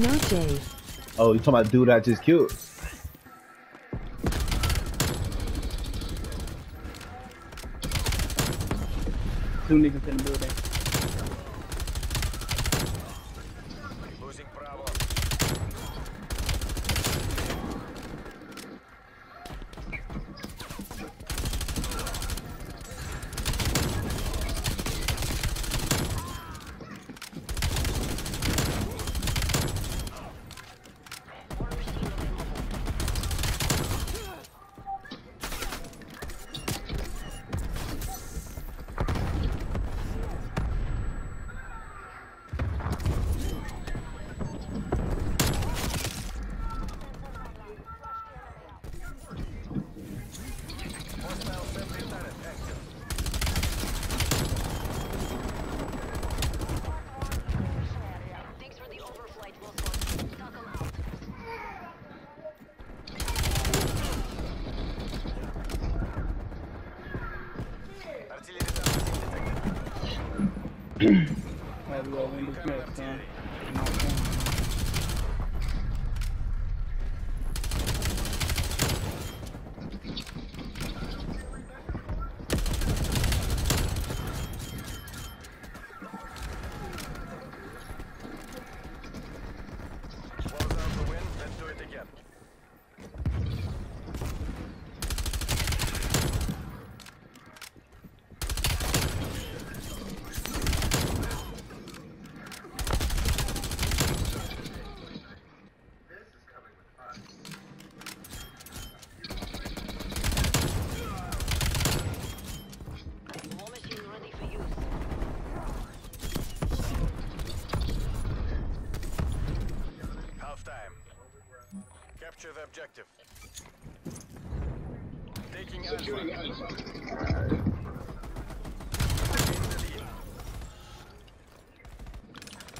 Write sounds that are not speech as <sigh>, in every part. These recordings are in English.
Noche. Oh, you talking about dude I just killed? Two niggas in the building. Windows Smith, son. Capture the objective. Taking Alpha. Gain the.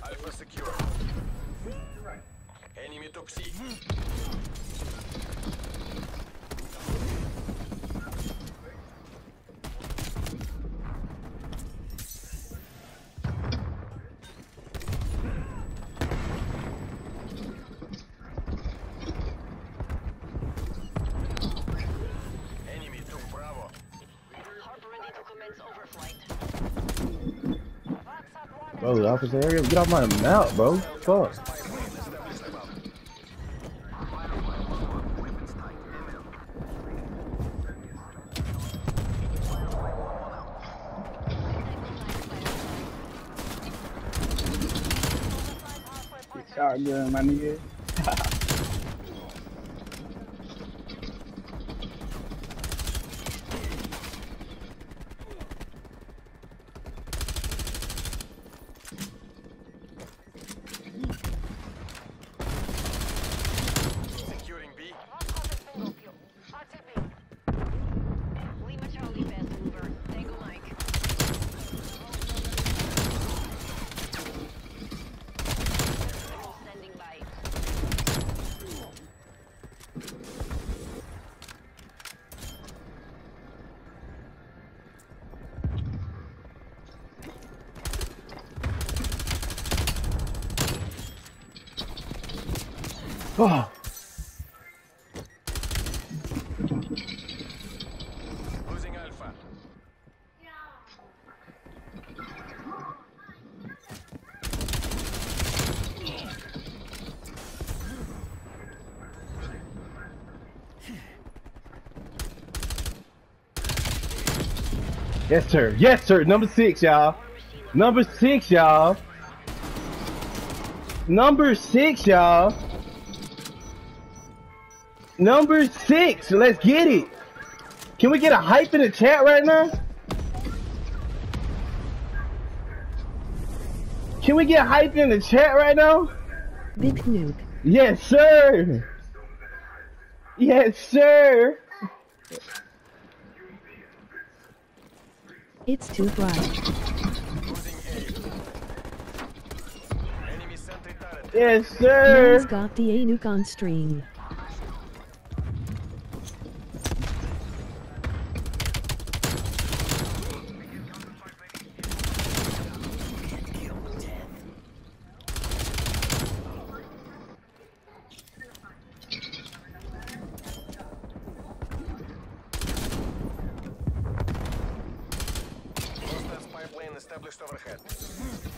Alpha secure. Enemy took Bro, the opposite area. Get off my mount, bro. Fuck. Shotgun, my nigga. <laughs> Oh. Losing Alpha. Yes, sir. Yes, sir. Number six, y'all. Number six, y'all. Number six, y'all. Number six. Let's get it. Can we get a hype in the chat right now? Can we get hype in the chat right now? Big nuke. Yes, sir. Yes, sir. It's too bright. Losing A. Enemy sentry turret. Yes, sir. Man's got the A nuke on stream. Established overhead.